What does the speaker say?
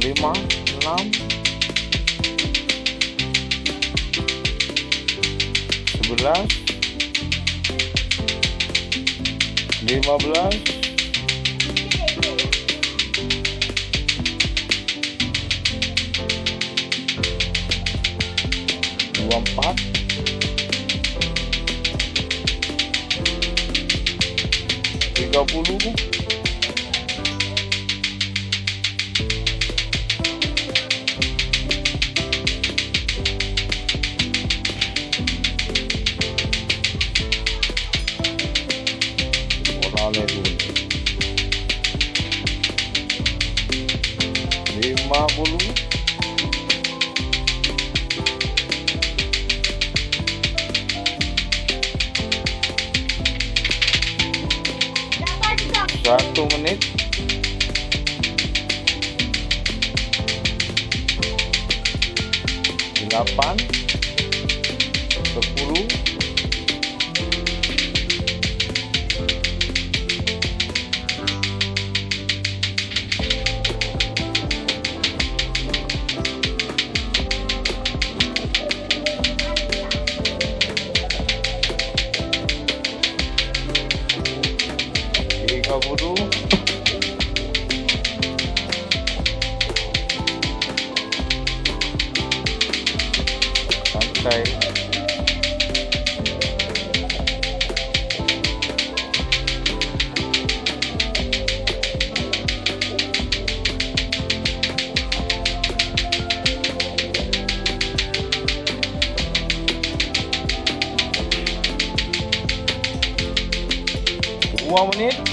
lima enam sebelas lima belas dua empat tiga puluh warnanya dulu lima puluh satu menit. Delapan. Sepuluh tiga puluh santai. Dua menit